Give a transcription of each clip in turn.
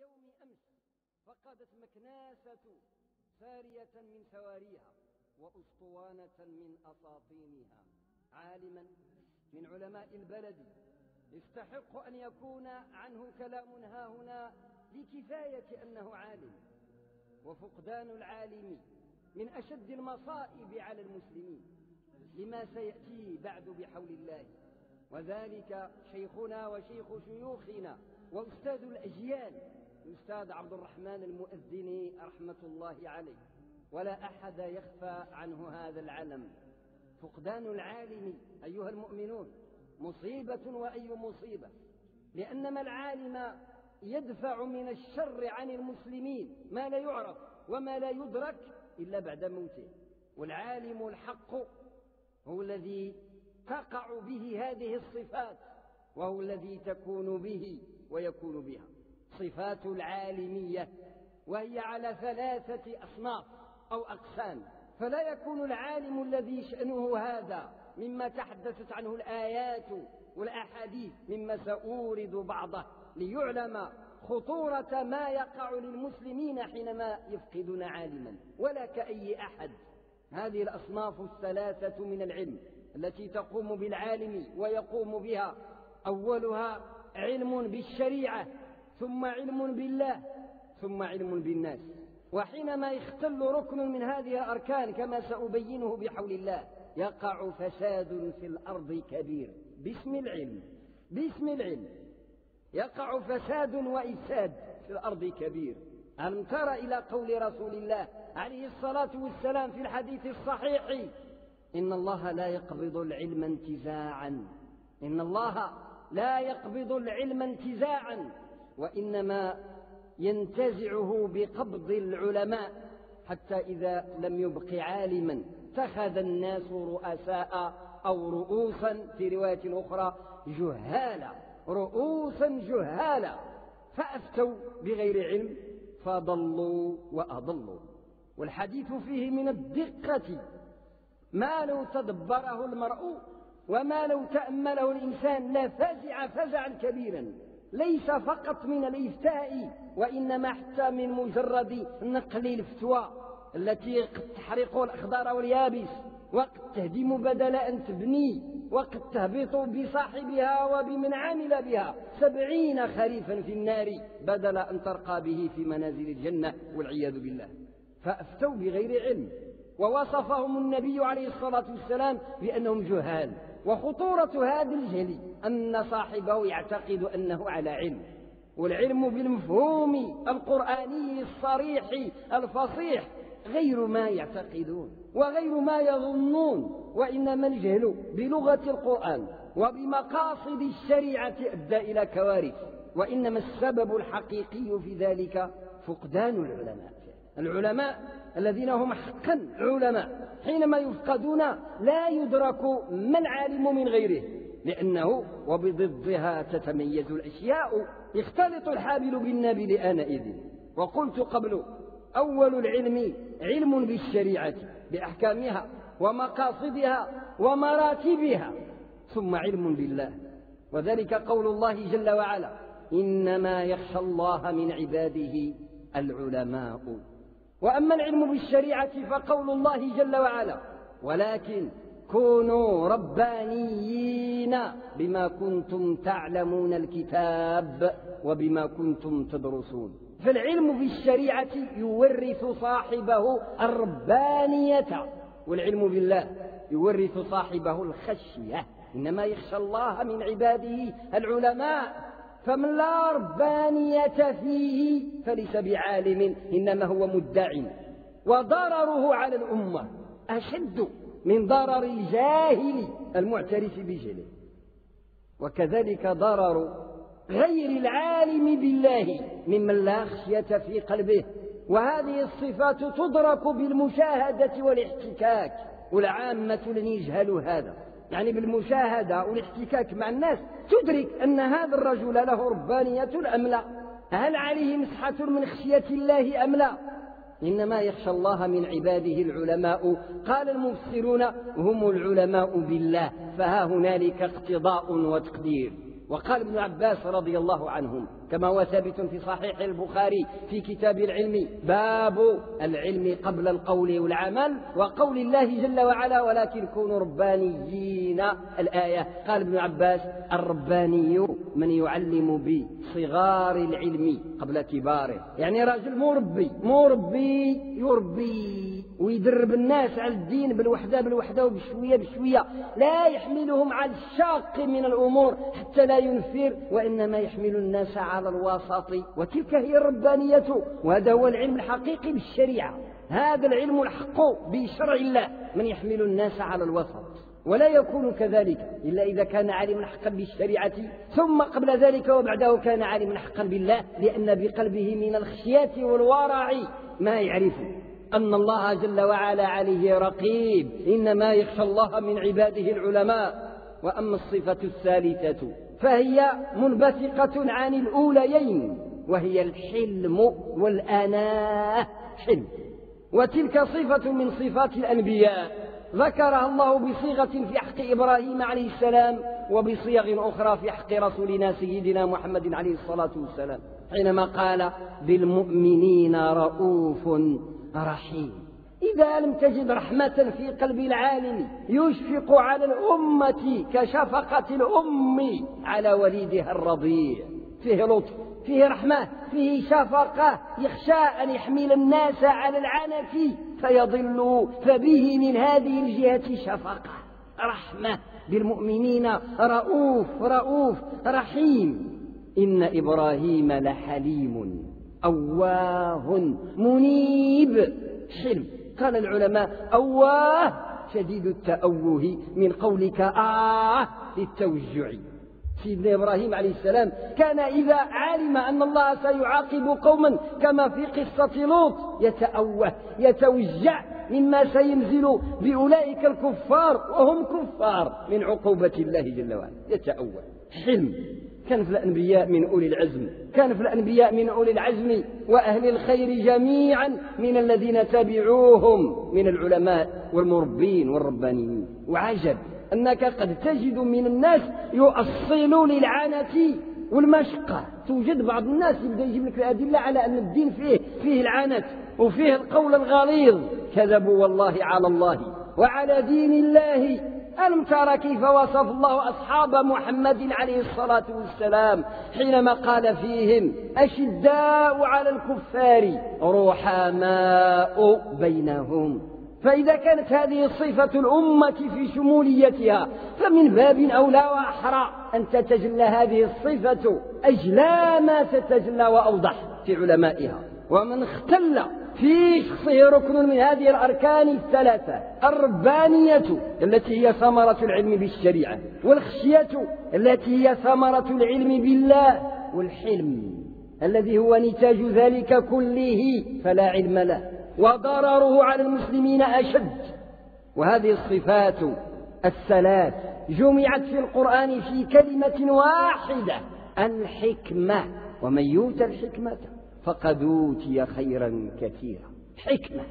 يوم أمس فقدت مكناسة سارية من سواريها وأسطوانة من أساطينها. عالما من علماء البلد يستحق أن يكون عنه كلام ها هنا لكفاية أنه عالم. وفقدان العالم من أشد المصائب على المسلمين لما سيأتي بعد بحول الله. وذلك شيخنا وشيخ شيوخنا وأستاذ الأجيال الأستاذ عبد الرحمن المؤذن رحمة الله عليه ولا أحد يخفى عنه هذا العلم. فقدان العالم أيها المؤمنون مصيبة وأي مصيبة لأنما العالم يدفع من الشر عن المسلمين ما لا يعرف وما لا يدرك إلا بعد موته. والعالم الحق هو الذي تقع به هذه الصفات وهو الذي تكون به ويكون بها. صفات العالمية وهي على ثلاثة أصناف أو أقسام. فلا يكون العالم الذي شأنه هذا مما تحدثت عنه الآيات والأحاديث مما سأورد بعضه ليعلم خطورة ما يقع للمسلمين حينما يفقدون عالما. ولا كأي أحد. هذه الأصناف الثلاثة من العلم التي تقوم بالعالم ويقوم بها أولها علم بالشريعة ثم علم بالله ثم علم بالناس. وحينما يختل ركن من هذه الأركان كما سأبينه بحول الله يقع فساد في الأرض كبير. باسم العلم باسم العلم. يقع فساد وإفساد في الأرض كبير. ألم تر إلى قول رسول الله عليه الصلاة والسلام في الحديث الصحيح؟ إن الله لا يقبض العلم انتزاعا. إن الله لا يقبض العلم انتزاعا. وإنما ينتزعه بقبض العلماء حتى إذا لم يبق عالما اتخذ الناس رؤساء أو رؤوسا في رواية أخرى جهالا رؤوسا جهالا فأفتوا بغير علم فضلوا وأضلوا. والحديث فيه من الدقة ما لو تدبره المرء وما لو تأمله الإنسان لفزع فزعا كبيرا. ليس فقط من الإفتاء وإنما حتى من مجرد نقل الفتوى التي قد تحرق الأخضر واليابس وقد تهدم بدل أن تبني وقد تهبط بصاحبها وبمن عمل بها سبعين خريفا في النار بدل أن ترقى به في منازل الجنة والعياذ بالله. فأفتوا بغير علم ووصفهم النبي عليه الصلاة والسلام بأنهم جهال. وخطورة هذا الجهل أن صاحبه يعتقد أنه على علم والعلم بالمفهوم القرآني الصريح الفصيح غير ما يعتقدون وغير ما يظنون وإنما الجهل بلغة القرآن وبمقاصد الشريعة أدى إلى كوارث وإنما السبب الحقيقي في ذلك فقدان العلماء. العلماء الذين هم حقا علماء حينما يفقدون لا يدرك ما العالم من غيره لأنه وبضدها تتميز الأشياء يختلط الحابل بالنابل آنئذ. وقلت قبل أول العلم علم بالشريعة بأحكامها ومقاصدها ومراتبها ثم علم بالله. وذلك قول الله جل وعلا إنما يخشى الله من عباده العلماء. وأما العلم بالشريعة فقول الله جل وعلا ولكن كونوا ربانيين بما كنتم تعلمون الكتاب وبما كنتم تدرسون. فالعلم بالشريعة يورث صاحبه الربانية والعلم بالله يورث صاحبه الخشية. إنما يخشى الله من عباده العلماء. فمن لا ربانية فيه فليس بعالم إنما هو مدع. وضرره على الأمة أشد من ضرر الجاهل المعترف بجهله. وكذلك ضرر غير العالم بالله ممن لا خشية في قلبه. وهذه الصفات تدرك بالمشاهدة والاحتكاك. والعامة لن يجهلوا هذا. يعني بالمشاهدة والاحتكاك مع الناس تدرك أن هذا الرجل له ربانية أم لا؟ هل عليه مسحة من خشية الله أم لا؟ إنما يخشى الله من عباده العلماء. قال المفسرون هم العلماء بالله فها هنالك اقتضاء وتقدير. وقال ابن عباس رضي الله عنهم كما هو ثابت في صحيح البخاري في كتاب العلم باب العلم قبل القول والعمل وقول الله جل وعلا ولكن كونوا ربانيين الآية قال ابن عباس الرباني من يعلم بصغار العلم قبل كباره يعني راجل مربي مربي يربي ويدرب الناس على الدين بالوحدة بالوحدة وبشوية بشوية. لا يحملهم على الشاق من الأمور حتى لا ينفر وإنما يحمل الناس على الوسط وتلك هي الربانية وهذا هو العلم الحقيقي بالشريعة. هذا العلم الحق بشرع الله. من يحمل الناس على الوسط. ولا يكون كذلك إلا إذا كان عالما حقا بالشريعة. ثم قبل ذلك وبعده كان عالما حقا بالله. لأن بقلبه من الخشية والورع ما يعرف. أن الله جل وعلا عليه رقيب. إنما يخشى الله من عباده العلماء. وأما الصفة الثالثة فهي منبثقة عن الأوليين وهي الحلم والأناة حلم. وتلك صفة من صفات الأنبياء. ذكرها الله بصيغة في حق إبراهيم عليه السلام وبصيغ أخرى في حق رسولنا سيدنا محمد عليه الصلاة والسلام حينما قال بالمؤمنين رؤوف رحيم. إذا لم تجد رحمة في قلب العالم يشفق على الأمة كشفقة الأم على وليدها الرضيع. فيه لطف فيه رحمة فيه شفقة يخشى أن يحمل الناس على العنف فيضلوا فبه من هذه الجهة شفقة. رحمة بالمؤمنين رؤوف رؤوف رحيم. إن إبراهيم لحليم أواه منيب. حلم. قال العلماء أواه شديد التأوه من قولك آه للتوجع. سيدنا إبراهيم عليه السلام كان إذا علم أن الله سيعاقب قوما كما في قصة لوط يتأوه يتوجع مما سينزل بأولئك الكفار وهم كفار من عقوبة الله جل وعلا. يتأوه. حلم. كان في الأنبياء من أولي العزم. كان في الأنبياء من أولي العزم وأهل الخير جميعا من الذين تبعوهم من العلماء والمربين والربانيين. وعجب أنك قد تجد من الناس يؤصلون للعنة والمشقة. توجد بعض الناس يبدأ يجيب لك الأدلة على أن الدين فيه فيه العنة وفيه القول الغليظ. كذبوا والله على الله وعلى دين الله. ألم كيف وصف الله أصحاب محمد عليه الصلاة والسلام حينما قال فيهم أشداء على الكفار رحماء بينهم. فإذا كانت هذه الصفة الأمة في شموليتها فمن باب أولى وأحرى أن تتجلى هذه الصفة أجلى ما تتجلى وأوضح في علمائها. ومن اختل في شخصه ركن من هذه الأركان الثلاثة الربانية التي هي ثمرة العلم بالشريعة والخشية التي هي ثمرة العلم بالله والحلم الذي هو نتاج ذلك كله فلا علم له وضرره على المسلمين أشد. وهذه الصفات الثلاث جمعت في القرآن في كلمة واحدة الحكمة. ومن يؤت الحكمة فقد أوتي خيرا كثيرا. حكمة.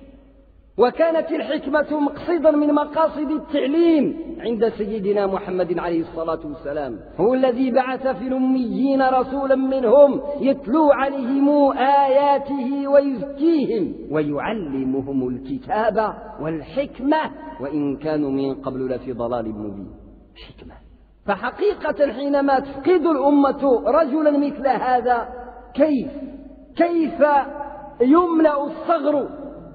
وكانت الحكمة مقصدا من مقاصد التعليم عند سيدنا محمد عليه الصلاة والسلام. هو الذي بعث في الأميين رسولا منهم يتلو عليهم آياته ويزكيهم ويعلمهم الكتاب والحكمة وإن كانوا من قبل لفي ضلال مبين. حكمة. فحقيقة حينما تفقد الأمة رجلا مثل هذا كيف؟ كيف يملأ الثغر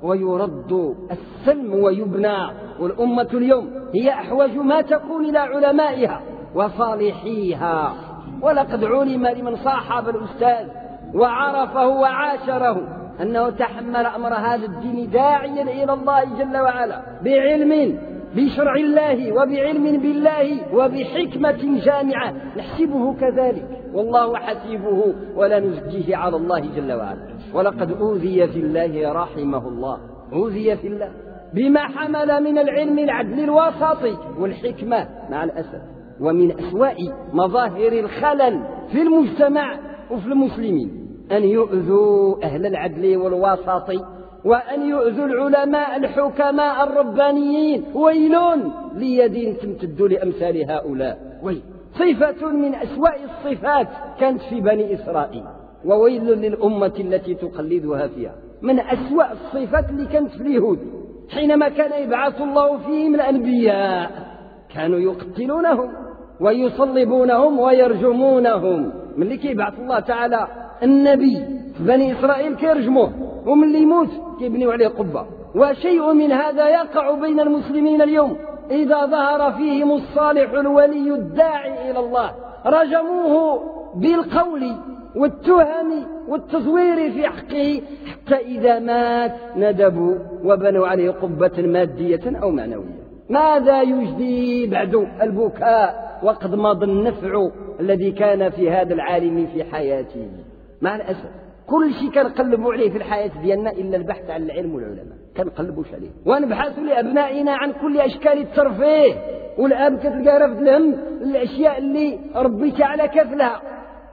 ويرد السلم ويبنى. والأمة اليوم هي أحوج ما تكون إلى علمائها وصالحيها. ولقد علم لمن صاحب الأستاذ وعرفه وعاشره أنه تحمل أمر هذا الدين داعيا إلى الله جل وعلا بعلم بشرع الله وبعلم بالله وبحكمة جامعة. نحسبه كذلك. والله حسيبه ولا نزكيه على الله جل وعلا. ولقد أوذي في الله رحمه الله. أوذي في الله. بما حمل من العلم العدل الوسطي والحكمة مع الأسف. ومن أسوأ مظاهر الخلل في المجتمع وفي المسلمين. أن يؤذوا أهل العدل والوسط وأن يؤذوا العلماء الحكماء الربانيين. ويل ليد تمتد لأمثال هؤلاء. ويل. صفة من أسوأ الصفات كانت في بني إسرائيل. وويل للأمة التي تقلدها فيها. من أسوأ الصفات اللي كانت في اليهود. حينما كان يبعث الله فيهم الأنبياء كانوا يقتلونهم ويصلبونهم ويرجمونهم. من اللي كيبعث الله تعالى؟ النبي بني إسرائيل كيرجموه ومن اللي يموت كيبنيو عليه قبة. وشيء من هذا يقع بين المسلمين اليوم. إذا ظهر فيهم الصالح الولي الداعي إلى الله رجموه بالقول والتهم والتزوير في حقه حتى إذا مات ندبوا وبنوا عليه قبة مادية أو معنوية. ماذا يجدي بعد البكاء وقد مضى النفع الذي كان في هذا العالم في حياته؟ مع الأسف. كل شيء كنقلبوا عليه في الحياة ديالنا إلا البحث عن العلم والعلماء. كنقلبوش عليه. ونبحث لأبنائنا عن كل أشكال الترفيه. والأب كتلقى رفض الهم الأشياء اللي ربيت على كفلها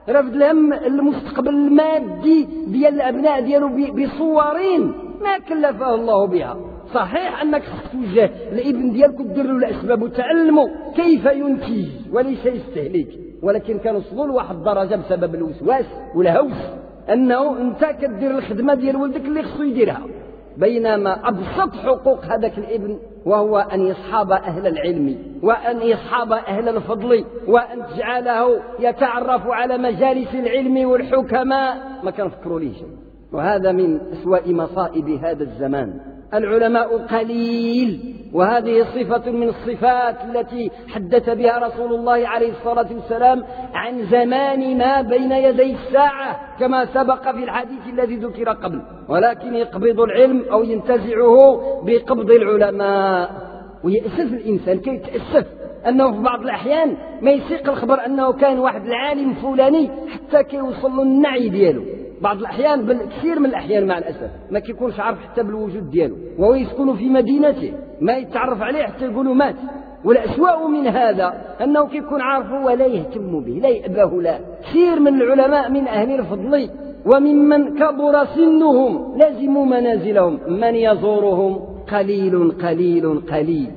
رفض الهم المستقبل المادي ديال الأبناء ديالو بصور ما كلفه الله بها. صحيح أنك توجه الابن ديالك ودير له الأسباب وتعلمه. كيف ينتج وليس يستهلك. ولكن كنوصلوا لواحد الدرجة بسبب الوسواس والهوس أنه أنت كدير الخدمة ديال ولدك اللي خصو يديرها. بينما أبسط حقوق هذاك الابن وهو أن يصحاب أهل العلم وأن يصحاب أهل الفضل وأن تجعله يتعرف على مجالس العلم والحكماء. ما كنفكروا ليه وهذا من أسوأ مصائب هذا الزمان. العلماء قليل. وهذه صفة من الصفات التي حدث بها رسول الله عليه الصلاة والسلام عن زمان ما بين يدي الساعة كما سبق في الحديث الذي ذكر قبل. ولكن يقبض العلم أو ينتزعه بقبض العلماء. ويأسف الإنسان كيتأسف أنه في بعض الأحيان ما يسيق الخبر أنه كان واحد العالم فلاني حتى كيوصل له النعي ديالو. بعض الأحيان بل كثير من الأحيان مع الأسف ما كيكونش عارف حتى بالوجود ديالو. وهو يسكن في مدينته ما يتعرف عليه حتى يقولوا مات. والأسوأ من هذا أنه كيكون عارفه ولا يهتم به لا يأباه لا كثير من العلماء من أهل الفضل وممن كبر سنهم لازموا منازلهم. من يزورهم؟ قليل قليل قليل.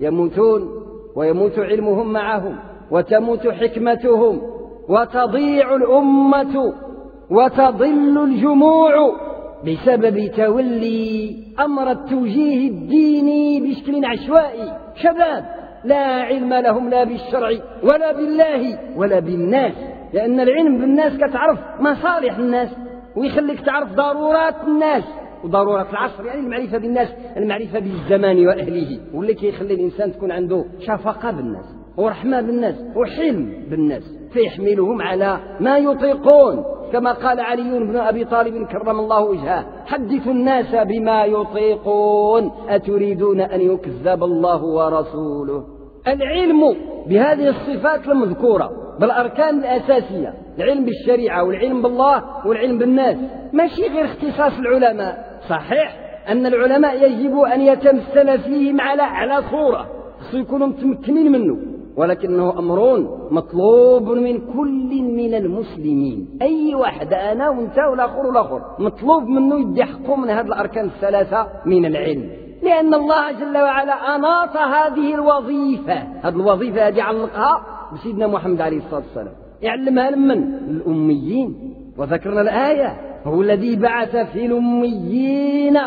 يموتون ويموت علمهم معهم وتموت حكمتهم وتضيع الأمة. وتضل الجموع بسبب تولي أمر التوجيه الديني بشكل عشوائي. شباب لا علم لهم لا بالشرع ولا بالله ولا بالناس لأن العلم بالناس كتعرف مصالح الناس ويخليك تعرف ضرورات الناس. وضرورة العصر يعني المعرفة بالناس المعرفة بالزمان وأهله. واللي كيخلي الإنسان تكون عنده شفقة بالناس ورحمة بالناس وحلم بالناس فيحملهم على ما يطيقون. كما قال علي بن أبي طالب كرم الله وجهه حدثوا الناس بما يطيقون أتريدون أن يكذب الله ورسوله؟ العلم بهذه الصفات المذكورة بالأركان الأساسية العلم بالشريعة والعلم بالله والعلم بالناس. ماشي غير اختصاص العلماء. صحيح أن العلماء يجب أن يتمثل فيهم على أعلى صورة خصو يكونوا متمكنين منه. ولكنه أمر مطلوب من كل من المسلمين. أي واحد أنا وأنت والآخر والآخر مطلوب منه يدي حقه من هذه الأركان الثلاثة من العلم. لأن الله جل وعلا أناط هذه الوظيفة. هذه الوظيفة هذه علقها بسيدنا محمد عليه الصلاة والسلام. يعلمها لمن؟ الأميين. وذكرنا الآية. هو الذي بعث في الأميين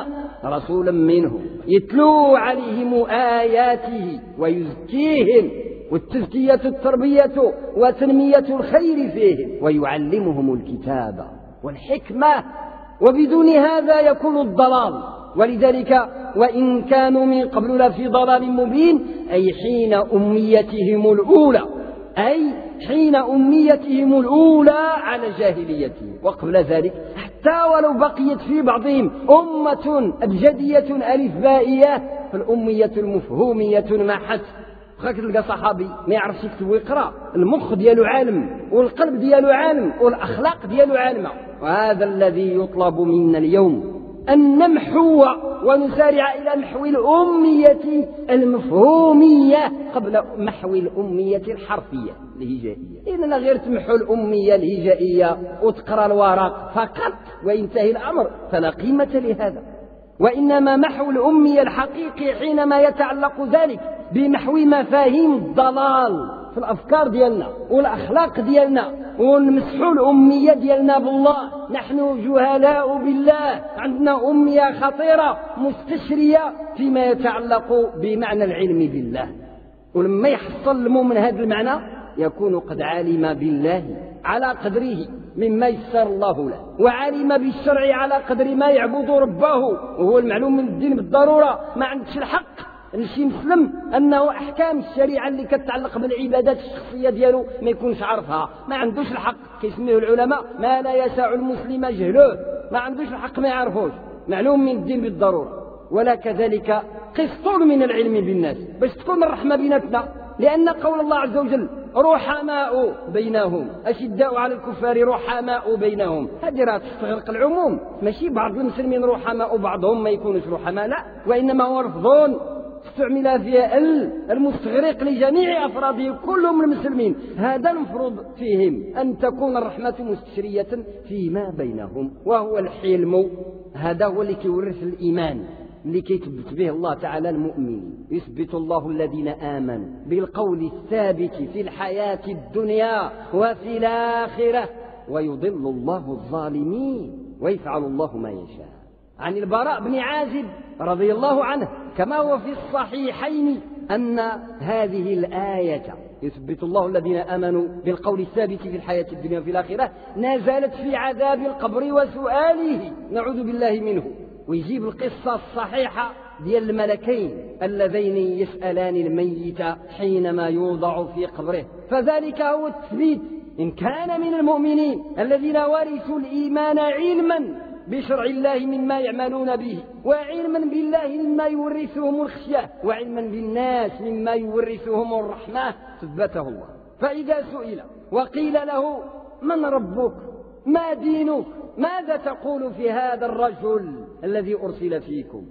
رسولا منهم. يتلو عليهم آياته ويزكيهم. والتزكية التربية وتنمية الخير فيهم ويعلمهم الكتاب والحكمة وبدون هذا يكون الضلال. ولذلك وإن كانوا من قبل لفي ضلال مبين أي حين أميتهم الأولى أي حين أميتهم الأولى على جاهليتهم. وقبل ذلك حتى ولو بقيت في بعضهم أمة أبجدية ألفبائية فالأمية المفهومية ما حس خاك تلقى صحابي ما يعرفش يكتب ويقرا المخ ديالو عالم والقلب ديالو عالم والأخلاق ديالو عالمة. وهذا الذي يطلب منا اليوم أن نمحو ونسارع إلى محو الأمية المفهومية قبل محو الأمية الحرفية الهجائية. إننا غير تمحو الأمية الهجائية وتقرأ الورق فقط وينتهي الأمر فلا قيمة لهذا. وإنما محو الأمية الحقيقي حينما يتعلق ذلك. بمحو مفاهيم الضلال في الأفكار ديالنا والأخلاق ديالنا ونمسحوا الأمية ديالنا بالله. نحن جهلاء بالله. عندنا أمية خطيرة مستشرية فيما يتعلق بمعنى العلم بالله. ولما يحصل المؤمن هذا المعنى يكون قد علم بالله على قدره مما يسر الله له وعلم بالشرع على قدر ما يعبد ربه. وهو المعلوم من الدين بالضرورة. ما عندكش الحق لشي مسلم أنه أحكام الشريعة اللي كتعلق بالعبادات الشخصية ديالو ما يكونش عارفها. ما عندوش الحق كيسميه العلماء ما لا يسع المسلم جهله. ما عندوش الحق ما يعرفوش. معلوم من الدين بالضرورة. ولا كذلك قسط من العلم بالناس. باش تكون الرحمة بيناتنا. لأن قول الله عز وجل رحماء بينهم. أشداء على الكفار رحماء بينهم. هذه راه تستغرق العموم. ماشي بعض المسلمين رحماء بعضهم ما يكونوش رحماء لا. وإنما هو رفضون. استعمل فيها ال المستغرق لجميع أفراده كلهم المسلمين. هذا المفروض فيهم أن تكون الرحمة مستشرية فيما بينهم وهو الحلم. هذا هو اللي كيورث الإيمان اللي كيثبت به الله تعالى المؤمنين. يثبت الله الذين آمنوا بالقول الثابت في الحياة الدنيا وفي الآخرة ويضل الله الظالمين ويفعل الله ما يشاء. عن البراء بن عازب رضي الله عنه كما هو في الصحيحين أن هذه الآية يثبت الله الذين آمنوا بالقول الثابت في الحياة الدنيا وفي الآخرة نزلت في عذاب القبر وسؤاله. نعوذ بالله منه. ويجيب القصة الصحيحة ديال الملكين اللذين يسألان الميت حينما يوضع في قبره. فذلك هو التثبيت. إن كان من المؤمنين الذين ورثوا الإيمان علما بشرع الله مما يعملون به وعلما بالله مما يورثهم الخشية وعلما بالناس مما يورثهم الرحمة ثبته الله. فإذا سئل وقيل له من ربك؟ ما دينك؟ ماذا تقول في هذا الرجل الذي أرسل فيكم؟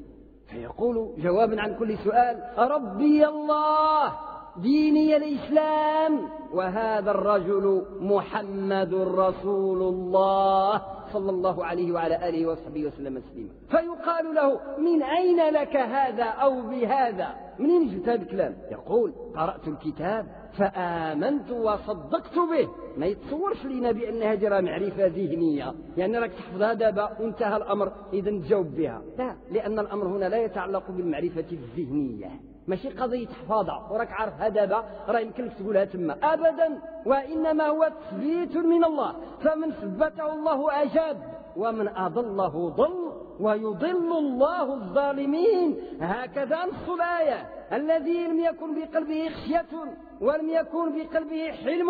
فيقول جوابا عن كل سؤال ربي الله ديني الإسلام وهذا الرجل محمد رسول الله. صلى الله عليه وعلى آله وصحبه وسلم تسليما. فيقال له من أين لك هذا أو بهذا؟ منين جبت هذا الكلام. يقول قرأت الكتاب فآمنت وصدقت به. ما يتصورش لينا بأن هذه راه معرفة ذهنية. يعني راك تحفظها دابا وانتهى الأمر إذا تجاوب بها. لا لأن الأمر هنا لا يتعلق بالمعرفة الذهنية. ماشي قضية حفاظة وراك عارفها دابا راه يمكن لك تقولها تما. أبدا وإنما هو تثبيت من الله. فمن ثبته الله أجاب ومن أضله ضل ويضل الله الظالمين. هكذا نص الآية الذي لم يكن بقلبه خشية ولم يكن بقلبه حلم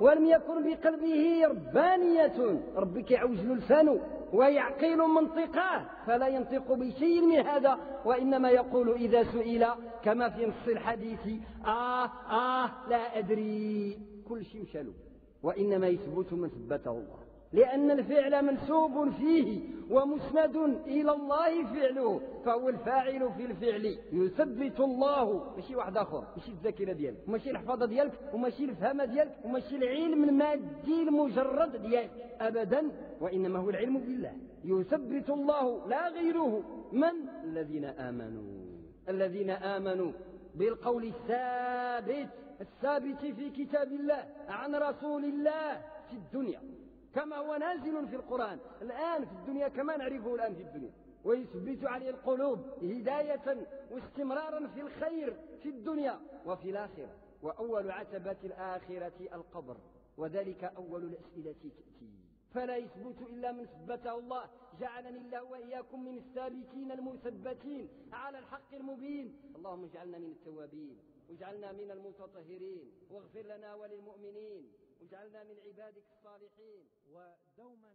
ولم يكن بقلبه ربانية. ربك يعوج لسانه. ويعقل منطقه فلا ينطق بشيء من هذا وإنما يقول إذا سئل كما في نص الحديث آه آه لا أدري. كل شيء مشالو. وإنما يثبت من ثبته الله. لأن الفعل منسوب فيه ومسند إلى الله فعله. فهو الفاعل في الفعل. يثبت الله. ماشي واحد آخر. ماشي الذاكرة ديالك. وماشي الحفاظة ديالك. وماشي الفهم ديالك. وماشي العلم المادي المجرد ديالك. أبدا. وإنما هو العلم بالله يثبت الله لا غيره. من؟ الذين آمنوا. الذين آمنوا بالقول الثابت الثابت في كتاب الله عن رسول الله في الدنيا. كما هو نازل في القرآن. الآن في الدنيا كما نعرفه الآن في الدنيا. ويثبت عليه القلوب هداية واستمرارا في الخير في الدنيا وفي الآخرة. وأول عتبة الآخرة القبر. وذلك أول الأسئلة تأتي. فلا يثبت إلا من ثبته الله. جعلني الله وإياكم من الثابتين المثبتين على الحق المبين. اللهم اجعلنا من التوابين واجعلنا من المتطهرين واغفر لنا وللمؤمنين واجعلنا من عبادك الصالحين. ودوما